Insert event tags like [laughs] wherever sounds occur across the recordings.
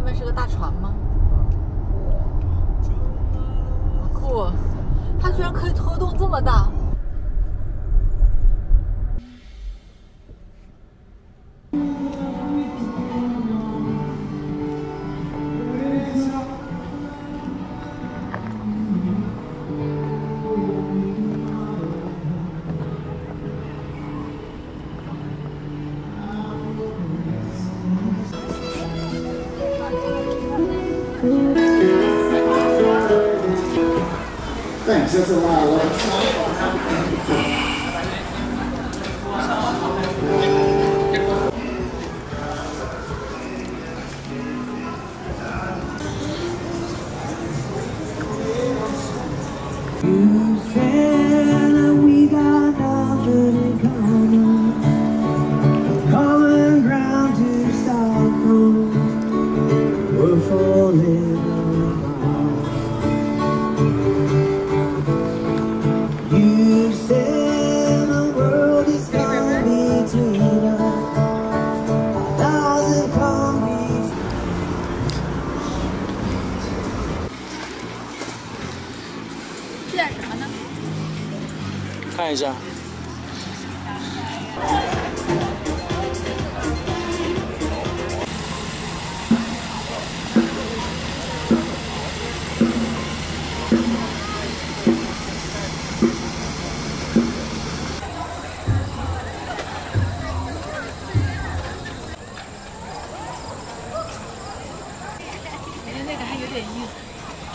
后面是个大船吗？好酷、哦！它居然可以拖动这么大。Thanks, that's a lot of love.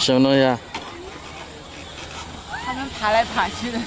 什么东西啊？它能爬来爬去的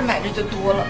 买着就多了。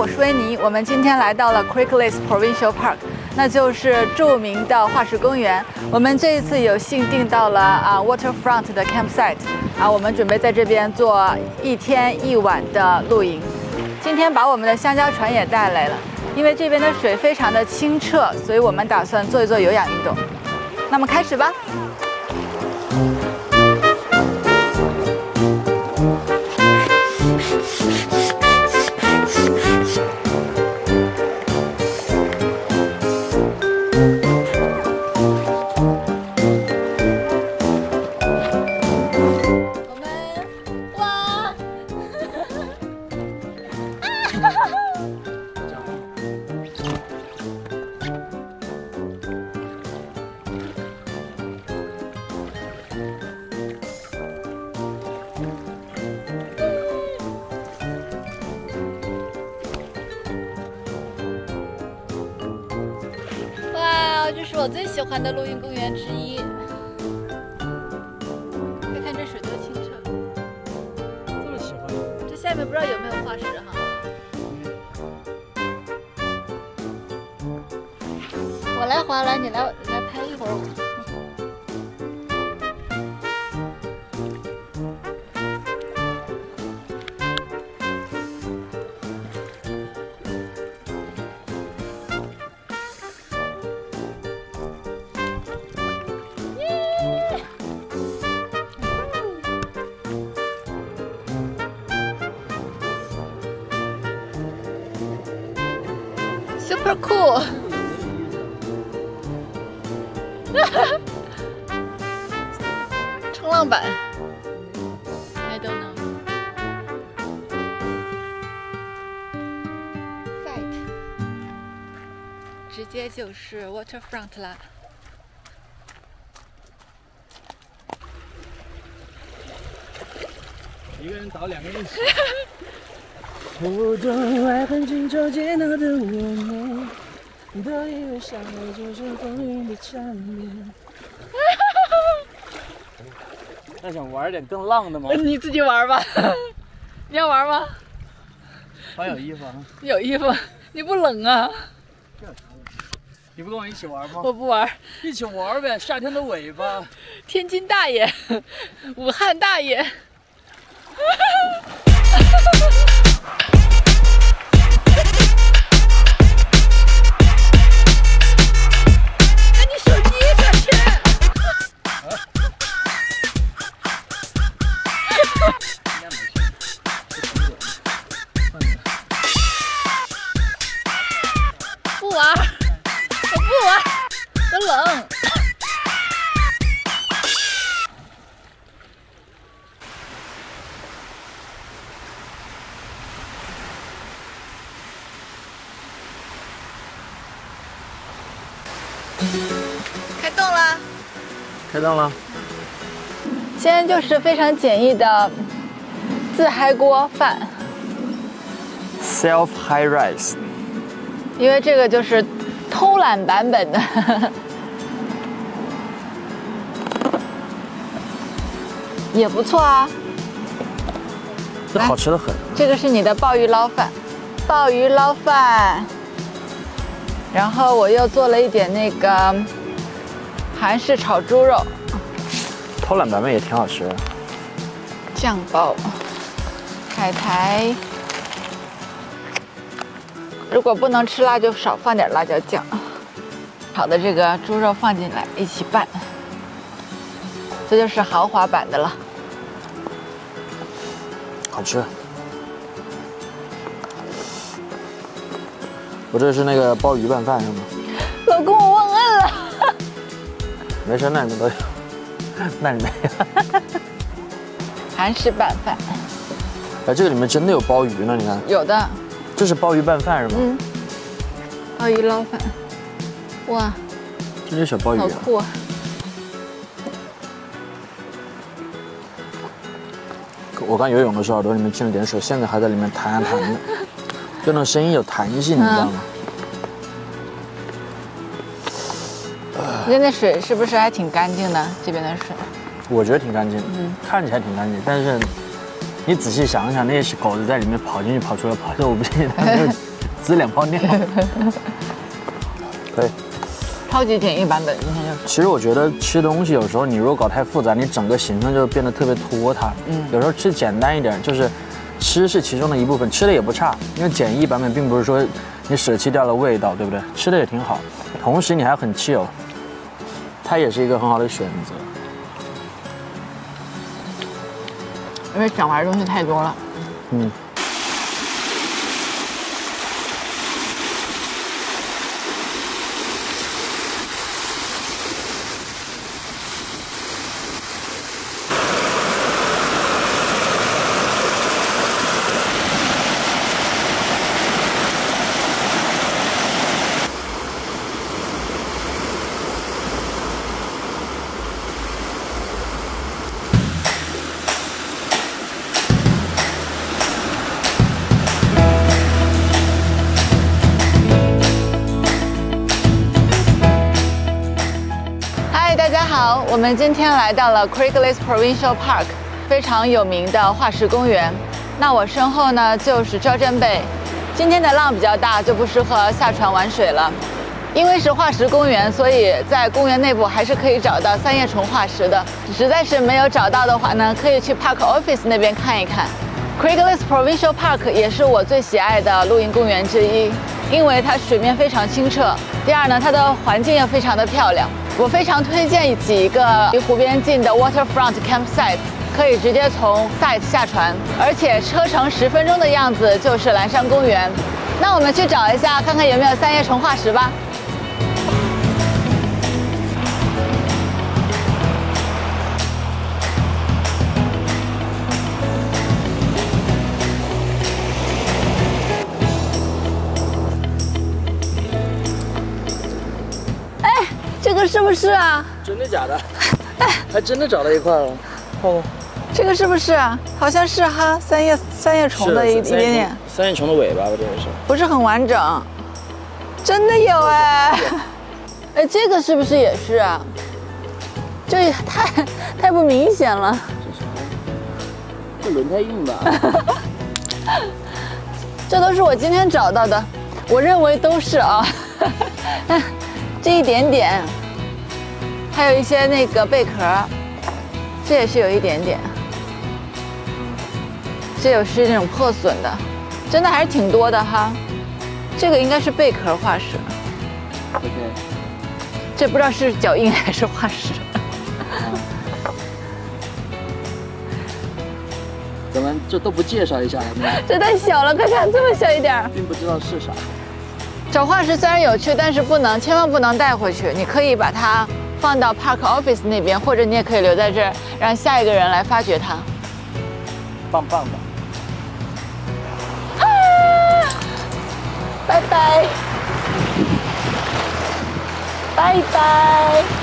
我是维尼。我们今天来到了 Crickless Provincial Park，那就是著名的化石公园。我们这一次有幸订到了啊 Waterfront 的 campsite，啊，我们准备在这边做一天一晚的露营。今天把我们的香蕉船也带来了，因为这边的水非常的清澈，所以我们打算做一做有氧运动。那么开始吧。我我最喜欢的露营公园之一。快看这水多清澈！这么喜欢？这下面不知道有没有化石哈。我来划来，你来来拍一会儿我。Super cool。冲浪板，I don't know。Site，直接就是 waterfront 啦。一个人倒，两个人一起。互动爱恨情愁煎熬的我们，都以为相爱就是风云的缠绵。那想玩点更浪的吗？[laughs] 你自己玩吧，[laughs] 你要玩吗？穿有衣服啊？有衣服，你不冷啊？你不跟我一起玩吗？我不玩。一起玩呗，夏天的尾巴。天津大爷，武汉大爷。[laughs] Thank you. 开动了。开动了。现在就是非常简易的自嗨锅饭，Self high rise。因为这个就是偷懒版本的。[laughs] 也不错啊，这好吃的很。这个是你的鲍鱼捞饭，鲍鱼捞饭。然后我又做了一点那个韩式炒猪肉，偷懒版本也挺好吃的。酱包，海苔。如果不能吃辣，就少放点辣椒酱。炒的这个猪肉放进来一起拌，这就是豪华版的了。好吃。我这是那个鲍鱼拌饭是吗？老公，我忘摁了。没事，那你们都有。[laughs] 那你没有。韩式拌饭哎，这个里面真的有鲍鱼呢，你看，有的，这是鲍鱼拌饭是吗？嗯，鲍鱼捞饭，哇，这是小鲍鱼啊。好酷啊！我刚游泳的时候耳朵里面进了点水，现在还在里面弹啊弹的，[laughs] 就那种声音有弹性，你知道吗？今天的水是不是还挺干净的？这边的水，我觉得挺干净的，看起来挺干净，但是你仔细想想，那些狗子在里面跑进去跑出来，跑出来，我不信它没有滋两泡尿。[laughs] 可以。超级简易版本，今天就是。其实我觉得吃东西有时候你如果搞太复杂，你整个行程就变得特别拖沓。嗯，有时候吃简单一点，就是吃是其中的一部分，吃的也不差。因为简易版本并不是说你舍弃掉了味道，对不对？吃的也挺好，同时你还很 chill，它也是一个很好的选择。因为想玩的东西太多了。嗯。我们今天来到了 Craiglis Provincial Park，非常有名的化石公园。那我身后呢就是招真贝，今天的浪比较大，就不适合下船玩水了。因为是化石公园，所以在公园内部还是可以找到三叶虫化石的。实在是没有找到的话呢，可以去 Park Office 那边看一看。Craiglis Provincial Park 也是我最喜爱的露营公园之一，因为它水面非常清澈。第二呢，它的环境也非常的漂亮。我非常推荐几个离湖边近的 Waterfront Campsite，可以直接从 site 下船，而且车程十分钟的样子就是蓝山公园。那我们去找一下，看看有没有三叶虫化石吧。是不是啊？真的假的？哎 [laughs] 还真的找到一块了，看看。这个是不是啊？好像是哈，三叶三叶虫的一一点点，三叶虫的尾巴吧，这个是。不是很完整。真的有哎，[laughs] 哎，这个是不是也是啊？这也太太不明显了。这轮胎印吧？[laughs] 这都是我今天找到的，我认为都是啊。这一点点，还有一些那个贝壳，这也是有一点点。这也是那种破损的，真的还是挺多的哈。这个应该是贝壳化石，OK，这不知道是脚印还是化石。[laughs] 咱们这都不介绍一下，这太小了，快看这么小一点儿。并不知道是啥。找化石虽然有趣，但是不能，千万不能带回去。你可以把它放到 Park Office 那边，或者你也可以留在这儿，让下一个人来发掘它。棒棒的。拜拜，拜拜。